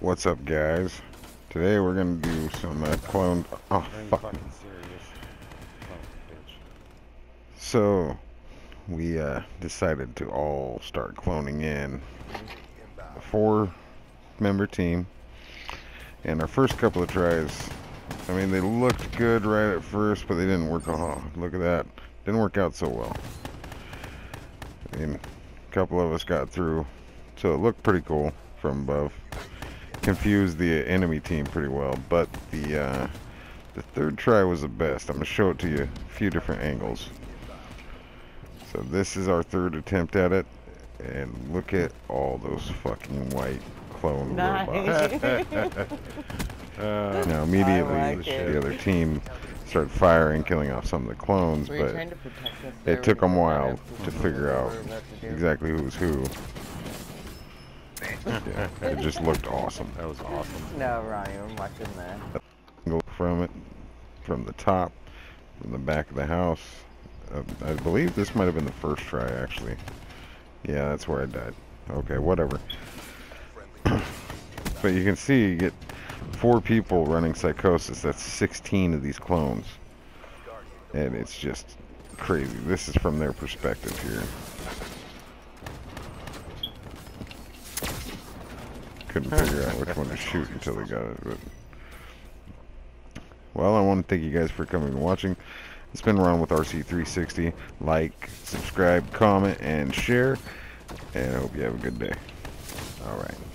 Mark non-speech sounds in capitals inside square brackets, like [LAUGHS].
What's up, guys? Today we're gonna do some uh, clone. Oh, fuck. fucking serious? Son bitch. So, we uh, decided to all start cloning in a four-member team. And our first couple of tries, I mean, they looked good right at first, but they didn't work. Oh, look at that! Didn't work out so well. I mean, a couple of us got through, so it looked pretty cool from above. Confused the enemy team pretty well, but the uh, the third try was the best. I'm gonna show it to you a few different angles. So this is our third attempt at it, and look at all those fucking white clone robots. Uh, [LAUGHS] [LAUGHS] Now immediately like the other team started firing, killing off some of the clones, Were but to it took when 'em we a while to figure out we were about to exactly who was who. Yeah, [LAUGHS] it just looked awesome. that was awesome. No, Ryan, I'm watching that. Go from it, from the top, from the back of the house. Uh, I believe this might have been the first try, actually. Yeah, that's where I died. Okay, whatever. [CLEARS THROAT] but you can see you get four people running psychosis. That's 16 of these clones. And it's just crazy. This is from their perspective here. Couldn't figure out which one to shoot until they got it. But well, I want to thank you guys for coming and watching. It's been Ron with RC360. Like, subscribe, comment, and share. And I hope you have a good day. All right.